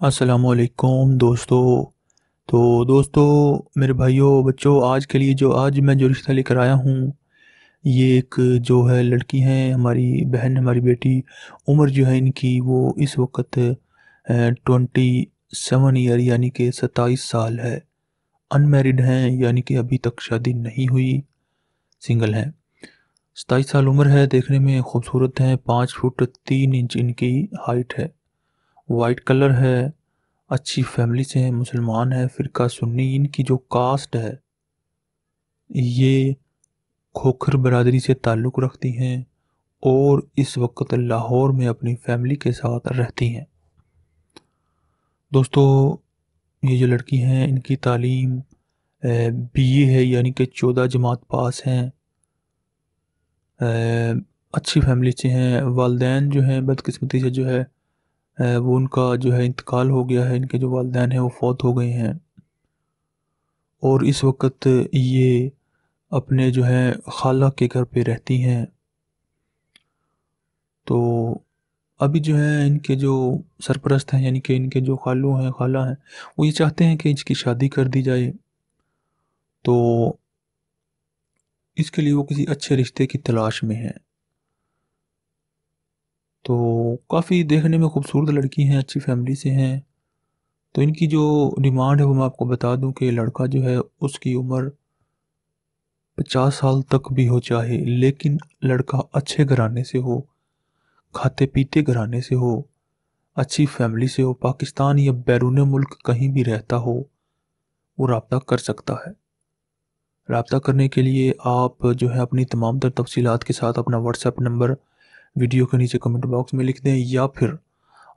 असलकुम दोस्तों। तो दोस्तों, मेरे भाइयों, बच्चों, आज के लिए जो आज मैं जो रिश्ता लेकर आया हूँ, ये एक जो है लड़की हैं, हमारी बहन, हमारी बेटी, उम्र जो है इनकी, वो इस वक्त ट्वेंटी सेवन ईयर, यानी कि सत्ताईस साल है। अनमेरिड हैं, यानी कि अभी तक शादी नहीं हुई, सिंगल हैं। सताईस साल उम्र है, देखने में खूबसूरत हैं, पाँच फुट तीन इंच इनकी हाइट है। वाइट कलर है, अच्छी फैमिली से हैं, मुसलमान है, फ़िरका सुन्नी, इनकी जो कास्ट है, ये खोखर बरदरी से ताल्लुक़ रखती हैं और इस वक्त लाहौर में अपनी फैमिली के साथ रहती हैं। दोस्तों, ये जो लड़की हैं, इनकी तालीम बीए है, यानी कि चौदह जमात पास हैं। अच्छी फैमिली से हैं, वालदेन जो हैं, बदकस्मती से जो है वो उनका जो है इंतकाल हो गया है, इनके जो वालदेन हैं वो फौत हो गए हैं। और इस वक्त ये अपने जो है खाला के घर पे रहती हैं। तो अभी जो है इनके जो सरपरस्त हैं, यानी कि इनके जो खालू हैं, खाला हैं, वो ये चाहते हैं कि इसकी शादी कर दी जाए। तो इसके लिए वो किसी अच्छे रिश्ते की तलाश में हैं। तो काफ़ी देखने में खूबसूरत लड़की हैं, अच्छी फैमिली से हैं। तो इनकी जो डिमांड है वो मैं आपको बता दूँ कि लड़का जो है, उसकी उम्र पचास साल तक भी हो चाहे, लेकिन लड़का अच्छे घराने से हो, खाते पीते घराने से हो, अच्छी फैमिली से हो, पाकिस्तान या बैरून मुल्क कहीं भी रहता हो, वो रबता कर सकता है। रबता करने के लिए आप जो है अपनी तमाम तर तफसीत के साथ अपना व्हाट्सएप नंबर वीडियो के नीचे कमेंट बॉक्स में लिख दें या फिर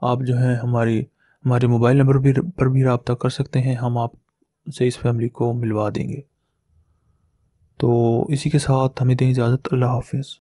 आप जो है हमारी, हमारे मोबाइल नंबर भी, पर भी रबता कर सकते हैं। हम आपसे इस फैमिली को मिलवा देंगे। तो इसी के साथ हमें दें इजाज़त। अल्लाह हाफिज़।